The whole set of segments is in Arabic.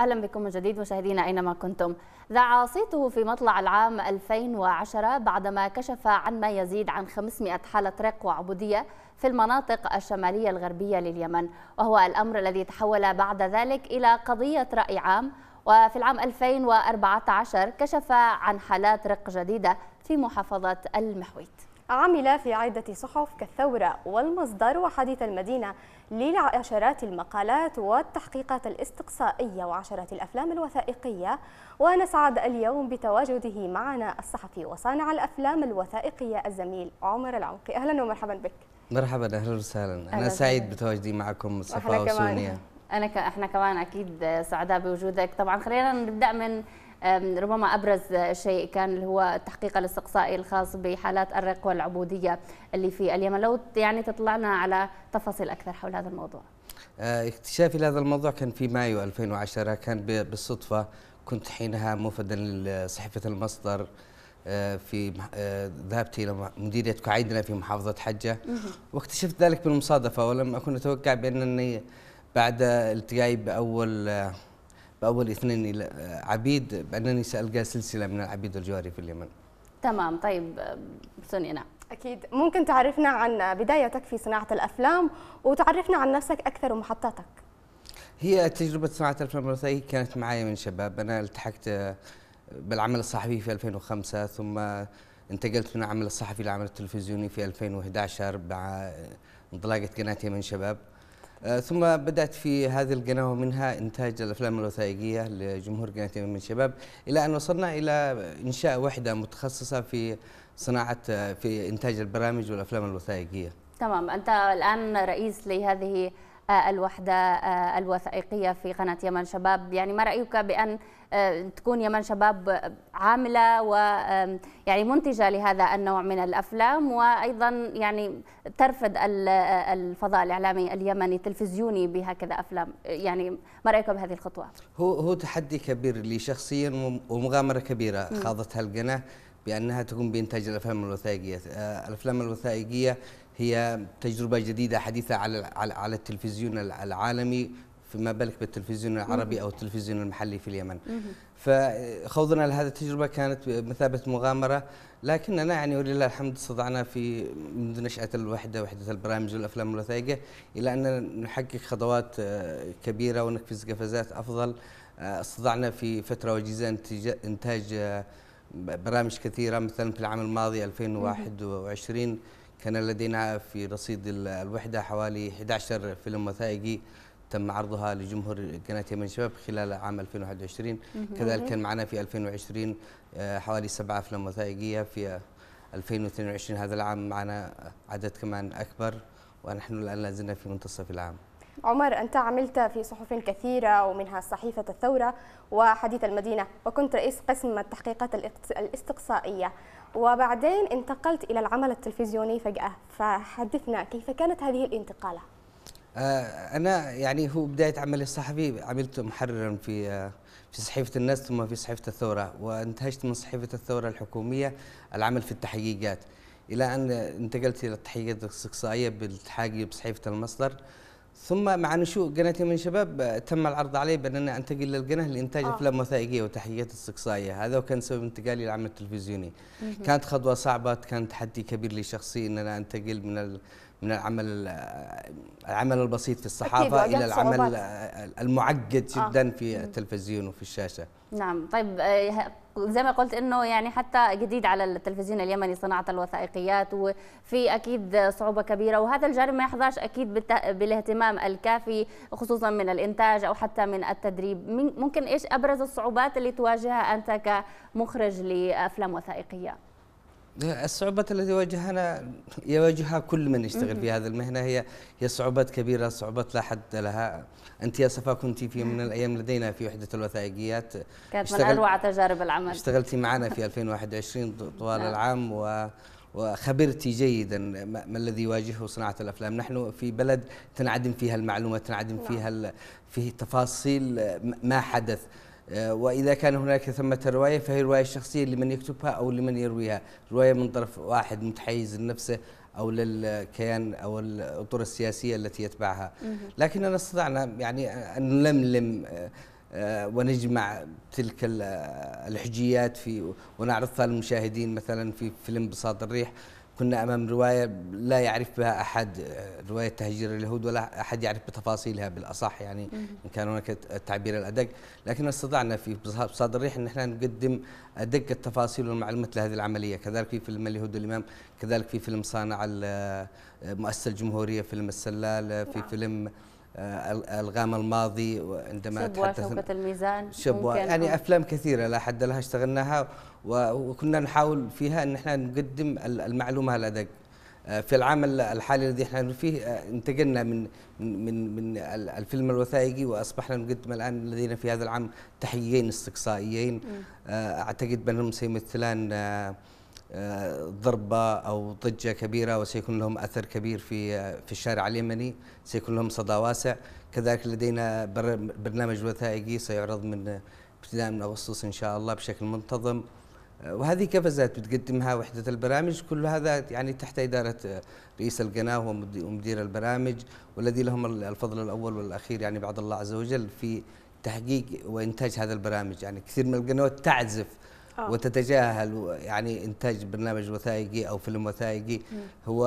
أهلا بكم من جديد مشاهدينا أينما كنتم. ذاع صيته في مطلع العام 2010 بعدما كشف عن ما يزيد عن 500 حالة رق وعبودية في المناطق الشمالية الغربية لليمن وهو الأمر الذي تحول بعد ذلك إلى قضية رأي عام. وفي العام 2014 كشف عن حالات رق جديدة في محافظة المحويت. عمل في عدة صحف كالثورة والمصدر وحديث المدينة لعشرات المقالات والتحقيقات الاستقصائية وعشرات الأفلام الوثائقية. ونسعد اليوم بتواجده معنا الصحفي وصانع الأفلام الوثائقية الزميل عمر العمقي أهلا ومرحبا بك. مرحبا أهلا وسهلا. أنا سعيد بتواجدي معكم صفاء وسونيا. أنا ك... إحنا كمان أكيد سعداء بوجودك. طبعا خلينا نبدأ من ربما أبرز شيء كان اللي هو التحقيق الاستقصائي الخاص بحالات الرق والعبودية اللي في اليمن. لو يعني تطلعنا على تفاصيل أكثر حول هذا الموضوع. اكتشافي لهذا الموضوع كان في مايو 2010 كان بالصدفة. كنت حينها موفدا لصحيفة المصدر في ذهبت إلى مديرية كعيدنا في محافظة حجة. واكتشفت ذلك بالمصادفة ولم أكن أتوقع بأنني بعد التقائي بأول بأول اثنين عبيد بأنني سألقى سلسلة من العبيد الجواري في اليمن. تمام طيب سونيا نعم. أكيد ممكن تعرفنا عن بدايتك في صناعة الأفلام وتعرفنا عن نفسك أكثر ومحطاتك. هي تجربة صناعة الأفلام الوثائقيه كانت معي من شباب أنا التحقت بالعمل الصحفي في 2005 ثم انتقلت من العمل الصحفي للعمل التلفزيوني في 2011 مع انطلاقة قناه يمن شباب. آه ثم بدأت في هذه القناة ومنها إنتاج الأفلام الوثائقية لجمهور قناة من الشباب إلى أن وصلنا إلى إنشاء وحدة متخصصة في صناعة في إنتاج البرامج والأفلام الوثائقية. تمام. أنت الآن رئيس لهذه الوحدة الوثائقية في قناة يمن شباب. يعني ما رأيك بأن تكون يمن شباب عاملة و يعني منتجة لهذا النوع من الأفلام؟ وأيضا يعني ترفد الفضاء الإعلامي اليمني التلفزيوني بهكذا أفلام. يعني ما رأيك بهذه الخطوة؟ هو هو تحدي كبير لي شخصيا ومغامرة كبيرة. خاضتها القناة بأنها تقوم بإنتاج الأفلام الوثائقية. الأفلام الوثائقية هي تجربة جديدة حديثة على على التلفزيون العالمي فما بالك بالتلفزيون العربي أو التلفزيون المحلي في اليمن. فخوضنا لهذه التجربة كانت بمثابة مغامرة لكننا يعني ولله الحمد استطعنا في منذ نشأة الوحدة وحدة البرامج والأفلام الوثائقيه إلى أن نحقق خطوات كبيرة ونقفز قفزات أفضل. استطعنا في فترة وجيزة إنتاج برامج كثيرة مثلا في العام الماضي 2021 كان لدينا في رصيد الوحدة حوالي 11 فيلم وثائقي تم عرضها لجمهور قناة يمن شباب خلال عام 2021 كذلك كان معنا في 2020 حوالي سبعة أفلام وثائقية. في 2022 هذا العام معنا عدد كمان أكبر ونحن الآن لازلنا في منتصف العام. عمر أنت عملت في صحف كثيرة ومنها صحيفة الثورة وحديث المدينة وكنت رئيس قسم التحقيقات الاستقصائية. وبعدين انتقلت إلى العمل التلفزيوني فجأة. فحدثنا كيف كانت هذه الانتقالة؟ أنا يعني هو بداية عملي الصحفي عملت محررا في في صحيفة الناس ثم في صحيفة الثورة وانتهجت من صحيفة الثورة الحكومية العمل في التحقيقات. إلى أن انتقلت إلى التحقيقات الاستقصائية بالتحاقي بصحيفة المصدر. ثم مع نشوء قناة من شباب تم العرض علي بأنني أنتقل للقناة لإنتاج آه. أفلام وثائقية وتحقيقات استقصائية. هذا وكان سبب انتقالي للعمل التلفزيوني. كانت خطوة صعبة كان تحدي كبير لي شخصي أن أنا أنتقل من من العمل العمل البسيط في الصحافة إلى العمل صعوبات. المعقد جدا آه. في التلفزيون وفي الشاشة. نعم. طيب زي ما قلت إنه يعني حتى جديد على التلفزيون اليمني صناعة الوثائقيات وفي أكيد صعوبة كبيرة وهذا الجانب ما يحظاش أكيد بالاهتمام الكافي خصوصا من الإنتاج أو حتى من التدريب. ممكن إيش أبرز الصعوبات اللي تواجهها أنت كمخرج لأفلام وثائقية؟ الصعوبات التي واجهنا يواجهها كل من يشتغل في هذه المهنة. هي هي صعوبات كبيرة صعوبات لا حد لها. أنت يا صفا كنت في من الأيام لدينا في وحدة الوثائقيات. كانت من أروع تجارب العمل. اشتغلتي معنا في 2021 طوال العام و وخبرتي جيدا ما الذي يواجهه صناعة الأفلام، نحن في بلد تنعدم فيها المعلومة، تنعدم فيها فيه تفاصيل ما حدث، وإذا كان هناك ثمة رواية فهي رواية شخصية لمن يكتبها أو لمن يرويها، رواية من طرف واحد متحيز لنفسه أو للكيان أو الأطر السياسية التي يتبعها، لكننا استطعنا يعني أن نلملم ونجمع تلك الحجيات في ونعرضها للمشاهدين مثلا في فيلم بساط الريح. كنا أمام رواية لا يعرف بها أحد رواية تهجير اليهود ولا أحد يعرف بتفاصيلها بالأصح يعني إن كان هناك التعبير الأدق. لكن استطعنا في بصاد الريح إن إحنا نقدم أدق التفاصيل والمعلومات لهذه العملية. كذلك في فيلم اليهود والإمام كذلك في فيلم صانع مؤسسة الجمهورية فيلم السلال في نعم. فيلم آه، الغام الماضي عندما شبوة شوكة الميزان شبوة. يعني أفلام كثيرة لا حد لها اشتغلناها وكنا نحاول فيها إن إحنا نقدم المعلومة الادق آه، في العام الحالي الذي إحنا فيه آه، انتقلنا من من من الفيلم الوثائقي وأصبحنا نقدم الآن لدينا في هذا العام تحقيقين استقصائيين. أعتقد بانهم سيمثلان ضربة أو ضجة كبيرة وسيكون لهم أثر كبير في في الشارع اليمني سيكون لهم صدى واسع. كذلك لدينا برنامج وثائقي سيعرض من ابتداء من أغسطس إن شاء الله بشكل منتظم. وهذه كفزات بتقدمها وحدة البرامج؟ كل هذا يعني تحت إدارة رئيس القناة ومدير البرامج والذي لهم الفضل الأول والأخير يعني بعد الله عز وجل في تحقيق وإنتاج هذا البرامج. يعني كثير من القنوات تعزف أوه. وتتجاهل يعني إنتاج برنامج وثائقي أو فيلم وثائقي. هو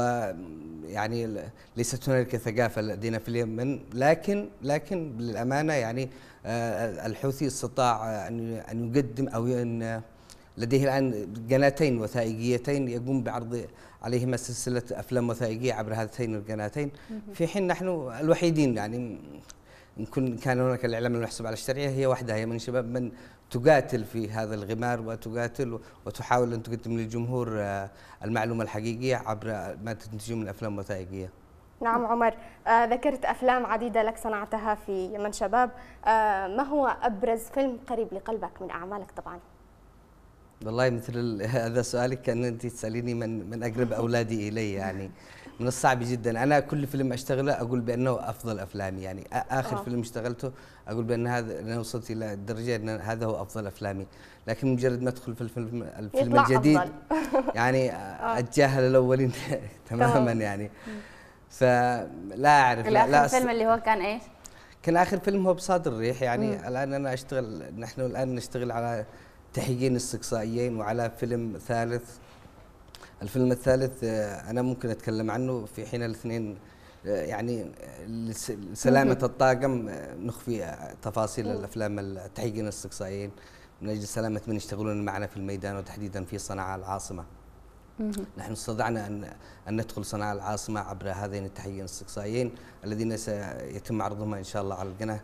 يعني ليست هنالك ثقافة لدينا في اليمن لكن لكن للأمانة يعني آه، الحوثي استطاع أن أن يقدم أو أن لديه الآن قناتين وثائقيتين يقوم بعرض عليهما سلسلة أفلام وثائقية عبر هاتين القناتين. في حين نحن الوحيدين يعني ان كان هناك الإعلام المحسوب على الشرعية هي وحدها. هي من شباب من تقاتل في هذا الغمار وتقاتل وتحاول أن تقدم للجمهور آه، المعلومة الحقيقية عبر ما تنتجه من أفلام وثائقية. نعم عمر. آه ذكرت أفلام عديدة لك صنعتها في يمن شباب. آه ما هو أبرز فيلم قريب لقلبك من أعمالك طبعا؟ والله مثل هذا سؤالك كأن أنت تسأليني من من أقرب أولادي إلي يعني. من الصعب جدا أنا كل فيلم أشتغله أقول بأنه أفضل أفلامي يعني آخر أوه. فيلم اشتغلته أقول بأن هذا أنا وصلت إلى الدرجة أن هذا هو أفضل أفلامي لكن مجرد ما أدخل في الفيلم الفيلم الجديد أفضل. يعني آه. أتجاهل الأولين تماما يعني فلا أعرف لا, لا الفيلم اللي هو كان إيش؟ كان آخر فيلم هو بصاد الريح يعني مم. الآن أنا أشتغل نحن الآن نشتغل على تحقيقين استقصائيين وعلى فيلم ثالث الفيلم الثالث آه، أنا ممكن أتكلم عنه في حين الاثنين آه، يعني سلامة الطاقم آه، نخفي تفاصيل الأفلام التحقيقين الاستقصائيين من أجل سلامة من يشتغلون معنا في الميدان وتحديدا في صنعاء العاصمة. نحن استطعنا ان أن ندخل صنعاء العاصمة عبر هذين التحقيقين الاستقصائيين الذين سيتم عرضهما إن شاء الله على القناة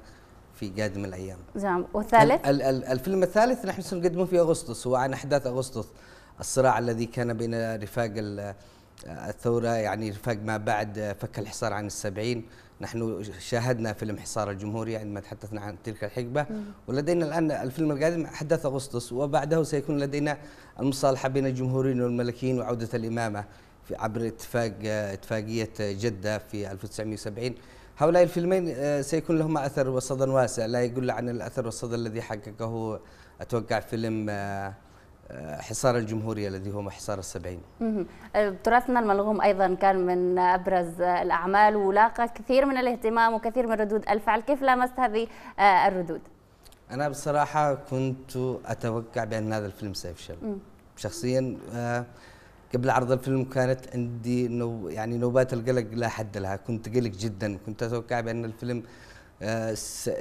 في قادم الأيام. نعم والثالث؟ الفيلم الثالث نحن سنقدمه في أغسطس هو عن أحداث أغسطس الصراع الذي كان بين رفاق الثورة يعني رفاق ما بعد فك الحصار عن السبعين. نحن شاهدنا فيلم حصار الجمهورية عندما تحدثنا عن تلك الحقبة. ولدينا الآن الفيلم القادم أحداث أغسطس وبعده سيكون لدينا المصالحة بين الجمهوريين والملكيين وعودة الإمامة في عبر اتفاق اتفاقية جدة في 1970 هؤلاء الفيلمين آه، سيكون لهما أثر وصدى واسع. لا يقول عن الأثر والصدى الذي حققه أتوقع فيلم آه، حصار الجمهورية الذي هو حصار السبعين. تراثنا الملغوم أيضا كان من أبرز الأعمال ولاقى كثير من الاهتمام وكثير من ردود الفعل. كيف لامست هذه آه، الردود؟ أنا بصراحة كنت أتوقع بأن هذا الفيلم سيفشل. شخصيا آه، قبل عرض الفيلم كانت عندي نو يعني نوبات القلق لا حد لها. كنت قلق جدا. كنت أتوقع بأن الفيلم آه،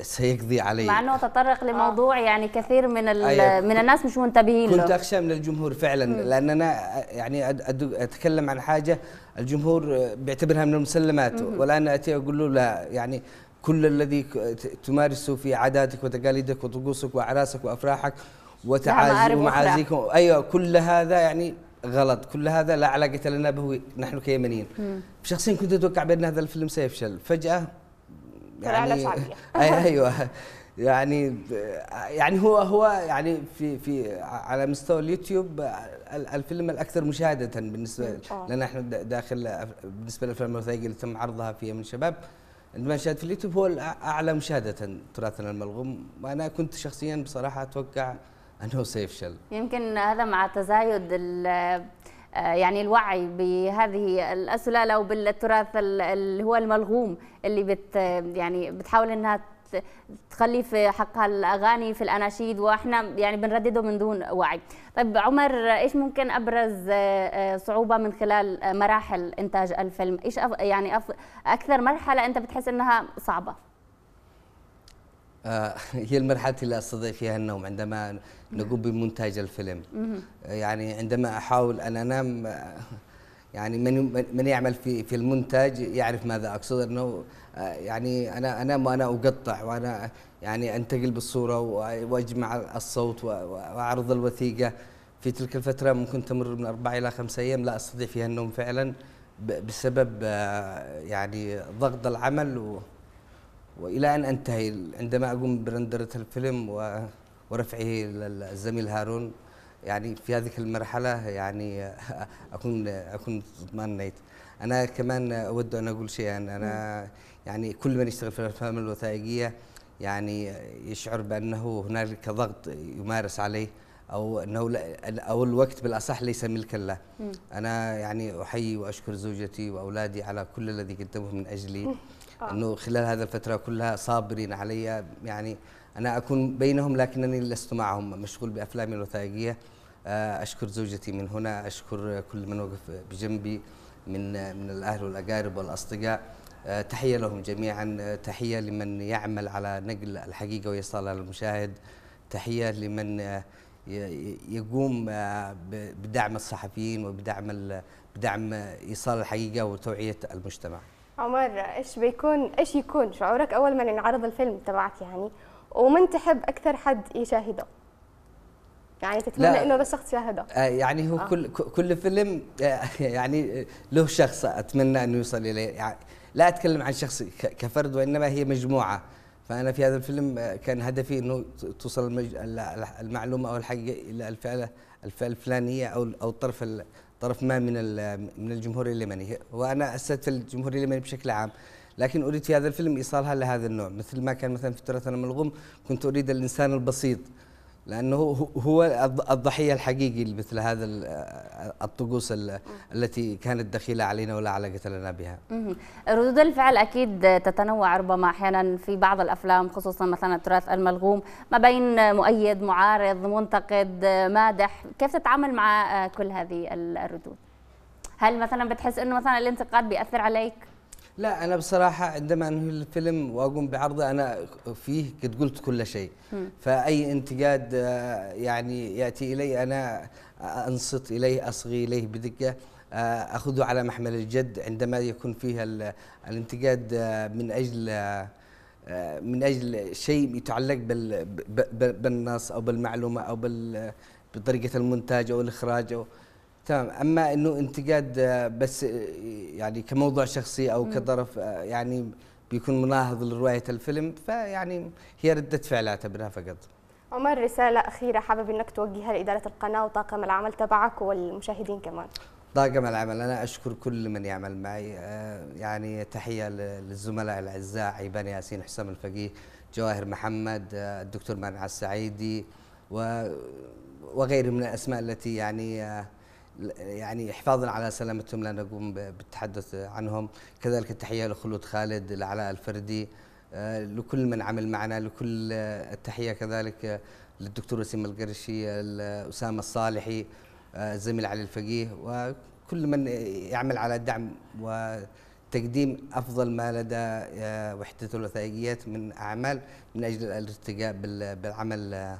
سيقضي علي. مع انه تطرق لموضوع آه. يعني كثير من أيوة. من الناس مش منتبهين له. كنت أخشى من الجمهور فعلا مم. لأن أنا يعني أتكلم عن حاجة الجمهور بيعتبرها من المسلمات. والان أتي أقول له لا. يعني كل الذي تمارسه في عاداتك وتقاليدك وطقوسك وأعراسك وأفراحك وتعازيك ومعازيك. أيوه كل هذا يعني غلط. كل هذا لا علاقة لنا به نحن كيمنيين. شخصيا كنت أتوقع بأن هذا الفيلم سيفشل. فجأة يعني أيوه. يعني يعني هو هو يعني في في على مستوى اليوتيوب الفيلم الأكثر مشاهدة بالنسبة لنا إحنا داخل بالنسبة للافلام الوثائقية اللي تم عرضها في من الشباب عندما شاهد في اليوتيوب هو الاعلى مشاهدة تراثنا الملغوم وأنا كنت شخصيا بصراحة أتوقع أنه سيفشل يمكن هذا مع تزايد آه، يعني الوعي بهذه السلاله وبالتراث اللي هو الملغوم اللي بت يعني بتحاول إنها تخلي في حقها الأغاني في الأناشيد وإحنا يعني بنردده من دون وعي. طيب عمر إيش ممكن أبرز صعوبة من خلال مراحل إنتاج الفيلم؟ إيش يعني أكثر مرحلة أنت بتحس إنها صعبة؟ آه، هي المرحلة اللي أستطيع فيها النوم عندما نقوم بمونتاج الفيلم. يعني عندما أحاول أن أنام يعني من من يعمل في في المونتاج يعرف ماذا أقصد. أنه آه، يعني أنا أنام وأنا أقطع وأنا يعني أنتقل بالصورة وأجمع الصوت وأعرض الوثيقة. في تلك الفترة ممكن تمر من أربع إلى خمسة أيام لا استطيع فيها النوم فعلا بسبب آه، يعني ضغط العمل و وإلى أن أنتهي. عندما أقوم برندره الفيلم ورفعه للزميل هارون يعني في هذه المرحلة يعني أكون أكون اطمأنيت أنا كمان أود أن أقول شيئا. أنا يعني كل من يشتغل في الأفلام الوثائقية يعني يشعر بأنه هنالك ضغط يمارس عليه أو أنه أو الوقت بالأصح ليس ملكا له. أنا يعني أحيي وأشكر زوجتي وأولادي على كل الذي قدموه من أجلي. آه. إنه خلال هذه الفترة كلها صابرين علي. يعني أنا أكون بينهم لكنني لست معهم. مشغول بأفلامي الوثائقية. آه، أشكر زوجتي من هنا. أشكر كل من وقف بجنبي من من الأهل والأقارب والأصدقاء. آه، تحية لهم جميعا. تحية لمن يعمل على نقل الحقيقة وايصالها للمشاهد تحية لمن يقوم بدعم الصحفيين وبدعم بدعم إيصال الحقيقة وتوعية المجتمع. عمر إيش بيكون؟ إيش يكون؟ شعورك أول ما ينعرض الفيلم تبعك يعني؟ ومن تحب أكثر حد يشاهده؟ يعني تتمنى إنه بس شخص يشاهده. آه يعني هو آه. كل كل فيلم آه يعني له شخص أتمنى إنه يوصل إليه. يعني لا أتكلم عن شخص كفرد وإنما هي مجموعة. فأنا في هذا الفيلم آه، كان هدفي إنه توصل المعلومة أو الحقيقة إلى الفئه الفلانية أو أو الطرف طرف ما من من الجمهور اليمني وأنا استهدف الجمهور اليمني بشكل عام لكن أريد في هذا الفيلم إيصالها لهذا النوع. مثل ما كان مثلا في تراثنا الملغوم كنت أريد الإنسان البسيط. لأنه هو الضحية الحقيقي لمثل هذا الطقوس التي كانت دخيلة علينا ولا علاقة لنا بها. ردود الفعل أكيد تتنوع ربما أحيانا في بعض الأفلام خصوصا مثلا التراث الملغوم ما بين مؤيد، معارض، منتقد، مادح، كيف تتعامل مع كل هذه الردود؟ هل مثلا بتحس إنه مثلا الانتقاد بيأثر عليك؟ لا أنا بصراحة عندما أنهي الفيلم وأقوم بعرضه أنا فيه قد قلت كل شيء. فأي انتقاد آه، يعني يأتي إلي أنا أنصت إليه أصغي إليه بدقة آه، أخذه على محمل الجد. عندما يكون فيه الانتقاد آه، من أجل من أجل شيء يتعلق بالنص أو بالمعلومة أو بطريقة المونتاج أو الإخراج أو تمام. أما إنه انتقاد آه، بس آه، يعني كموضوع شخصي أو كظرف آه، يعني بيكون مناهض لرواية الفيلم فيعني هي ردة فعل أعتبرها فقط. عمر رسالة أخيرة حابب إنك توجهها لإدارة القناة وطاقم العمل تبعك والمشاهدين كمان. طاقم العمل. أنا أشكر كل من يعمل معي. يعني تحية للزملاء الأعزاء عيبان ياسين حسام الفقيه جواهر محمد الدكتور مانع السعيدي وغيرهم من الأسماء التي يعني يعني حفاظا على سلامتهم لا نقوم بالتحدث عنهم. كذلك التحية لخلود خالد لعلاء الفردي آه، لكل من عمل معنا لكل التحية كذلك للدكتور وسيم القرشي أسامة الصالحي آه، الزميل علي الفقيه وكل من يعمل على دعم وتقديم أفضل ما لدى آه، وحدة الوثائقيات من أعمال من أجل الارتقاء بالعمل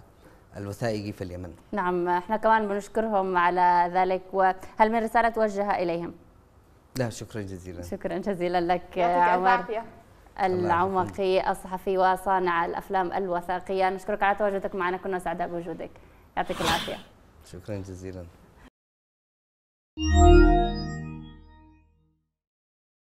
الوثائقي في اليمن. نعم إحنا كمان بنشكرهم على ذلك. وهل من رسالة توجهها إليهم؟ لا شكرا جزيلا. شكرا جزيلا لك عمر. العمقي الصحفي وصانع الأفلام الوثائقية. نشكرك على تواجدك معنا كنا سعداء بوجودك. يعطيك العافية. شكرا جزيلا.